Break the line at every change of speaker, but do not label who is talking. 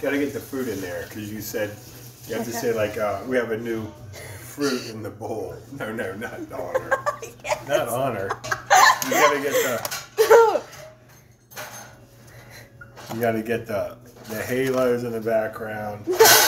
gotta get the fruit in there because you said you have to say like uh, we have a new fruit in the bowl. No, no, not honor.
yes.
Not honor. You gotta get the you gotta get the the halos in the background.